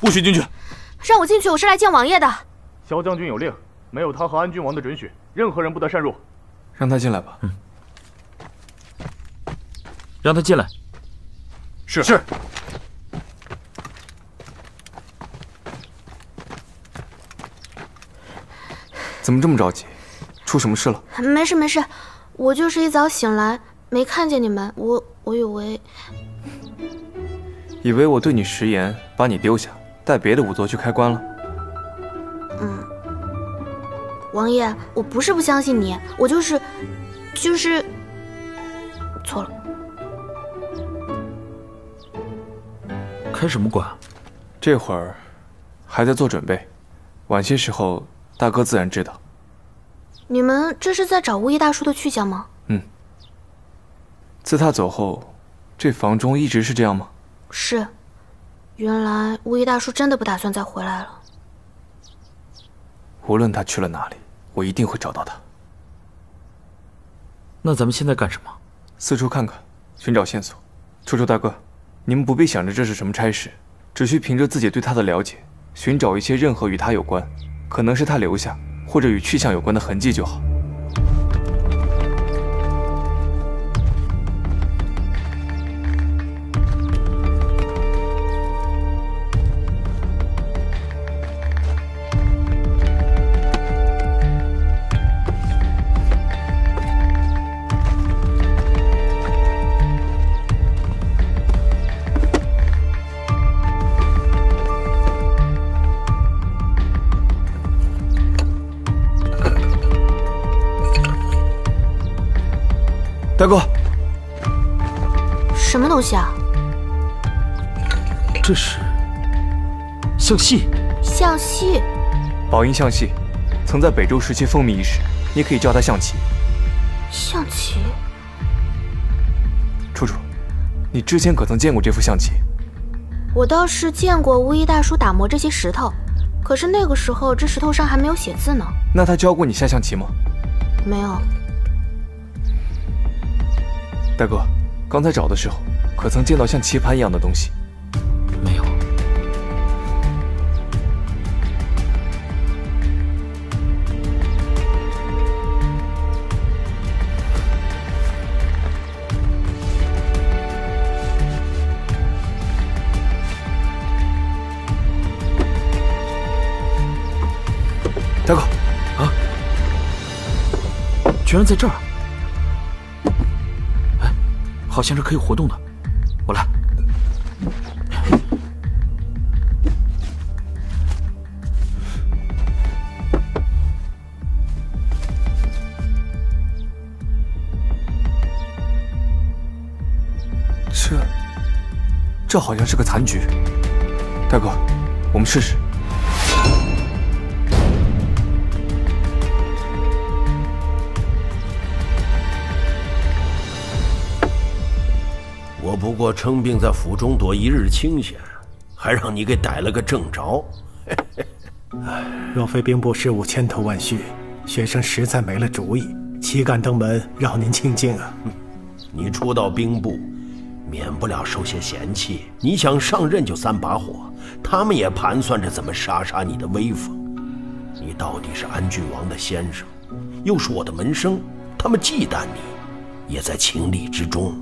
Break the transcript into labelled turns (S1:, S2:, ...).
S1: 不许进去！
S2: 让我进去，我是来见王爷的。
S3: 萧将军有令，没有他和安郡王的准许，任何人不得擅入。
S4: 让他进来吧。
S1: 嗯。让他进来。
S4: 是是。怎么这么着急？出什么事了？
S2: 没事没事，我就是一早醒来没看见你们，我我以为，
S4: 以为我对你食言，把你丢下，带别的仵作去开棺了。
S2: 嗯，王爷，我不是不相信你，我就是，就是错了。
S1: 开什么棺？
S4: 这会儿还在做准备，晚些时候大哥自然知道。
S2: 你们这是在找巫医大叔的去向吗？
S4: 嗯。自他走后，这房中一直是这样吗？
S2: 是。原来巫医大叔真的不打算再回来了。
S4: 无论他去了哪里，我一定会找到他。
S1: 那咱们现在干什么？
S4: 四处看看，寻找线索。楚楚大哥，你们不必想着这是什么差事，只需凭着自己对他的了解，寻找一些任何与他有关，可能是他留下。或者与去向有关的痕迹就好。大哥，
S2: 什么东西啊？
S1: 这是象戏。
S2: 象戏，
S4: 宝音象戏，曾在北周时期风靡一时，你可以叫它象棋。
S2: 象棋。
S4: 楚楚，你之前可曾见过这副象棋？
S2: 我倒是见过巫医大叔打磨这些石头，可是那个时候这石头上还没有写字呢。
S4: 那他教过你下象棋吗？
S2: 没有。
S4: 大哥，刚才找的时候，可曾见到像棋盘一样的东西？
S1: 没有。
S4: 大哥，
S1: 啊，居然在这儿！好像是可以活动的，我来。
S4: 这，这好像是个残局。大哥，我们试试。
S5: 不过称病在府中躲一日清闲，还让你给逮了个正着。
S6: 若非兵部事务千头万绪，学生实在没了主意，岂敢登门扰您清静啊！
S5: 你初到兵部，免不了受些嫌弃。你想上任就三把火，他们也盘算着怎么杀杀你的威风。你到底是安郡王的先生，又是我的门生，他们忌惮你，也在情理之中。